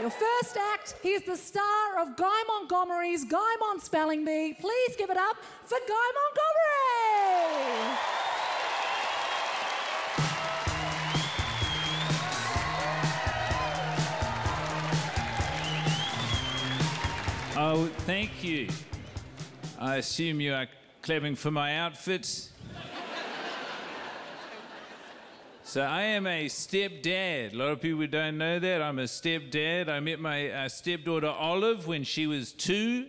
Your first act, he's the star of Guy Montgomery's Guy Mont Spelling Bee. Please give it up for Guy Montgomery. Oh, thank you. I assume you are clapping for my outfit. So I am a stepdad. A lot of people don't know that. I'm a stepdad. I met my uh, stepdaughter Olive when she was two.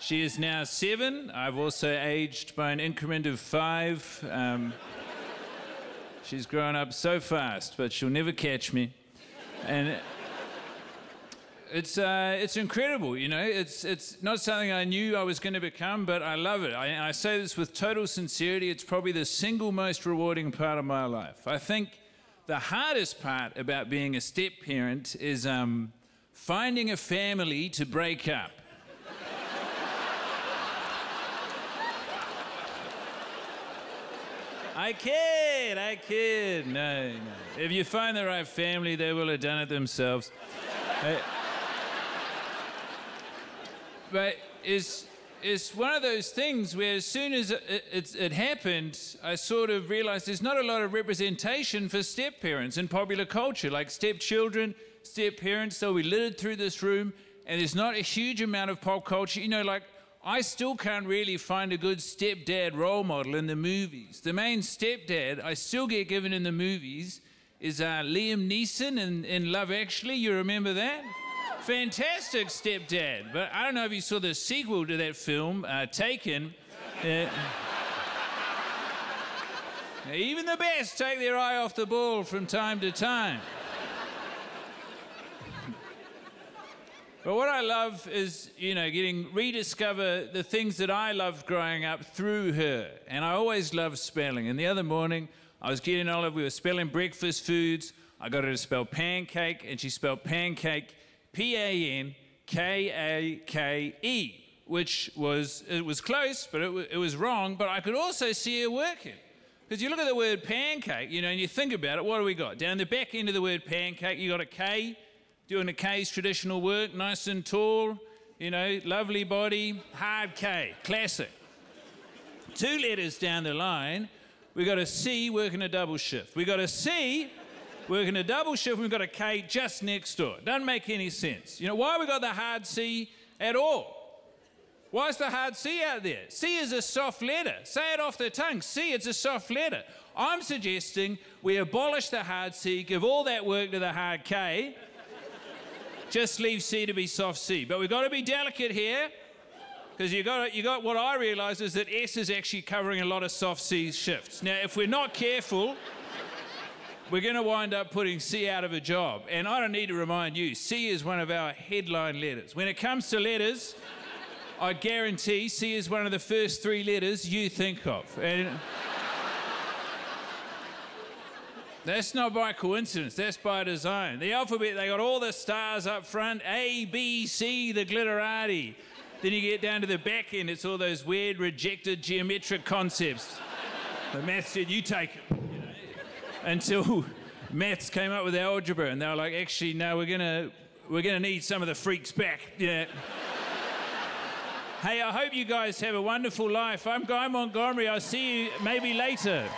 She is now seven. I've also aged by an increment of five. Um, she's grown up so fast, but she'll never catch me. And it's uh, it's incredible, you know. It's it's not something I knew I was going to become, but I love it. I, I say this with total sincerity. It's probably the single most rewarding part of my life. I think the hardest part about being a step parent is um, finding a family to break up. I kid, I kid. No, no. If you find the right family, they will have done it themselves. Uh, but it's, it's one of those things where as soon as it, it, it, happened, I sort of realized there's not a lot of representation for step parents in popular culture, like stepchildren, step parents. So we littered through this room, and there's not a huge amount of pop culture. You know, like I still can't really find a good stepdad role model in the movies. The main stepdad I still get given in the movies is uh, Liam Neeson in, in Love Actually. You remember that? Fantastic stepdad. But I don't know if you saw the sequel to that film, uh, Taken. Uh, even the best take their eye off the ball from time to time. But what I love is, you know, getting rediscover the things that I loved growing up through her. And I always loved spelling. And the other morning, I was getting Olive, we were spelling breakfast foods. I got her to spell pancake, and she spelled pancake P A N K A K E, which was, it was close, but it, it was wrong. But I could also see her working. Because you look at the word pancake, you know, and you think about it, what do we got? Down the back end of the word pancake, you got a K, doing a K's traditional work, nice and tall, you know, lovely body, hard K, classic. Two letters down the line, we got a C working a double shift. We got a C working a double shift, we've got a K just next door. Doesn't make any sense. You know, why we got the hard C at all? Why is the hard C out there? C is a soft letter. Say it off the tongue. C, it's a soft letter. I'm suggesting we abolish the hard C, give all that work to the hard K, just leave C to be soft C. But we've got to be delicate here. Because you got you got what I realise is that S is actually covering a lot of soft C shifts. Now, if we're not careful, we're going to wind up putting C out of a job. And I don't need to remind you, C is one of our headline letters. When it comes to letters, I guarantee C is one of the first three letters you think of. And that's not by coincidence, that's by design. The alphabet, they got all the stars up front A, B, C, the glitterati. Then you get down to the back end, it's all those weird, rejected geometric concepts. The math said, you take it until maths came up with algebra, and they were like, actually, no, we're gonna we're gonna need some of the freaks back. Yeah. hey, I hope you guys have a wonderful life. I'm Guy Montgomery. I'll see you maybe later.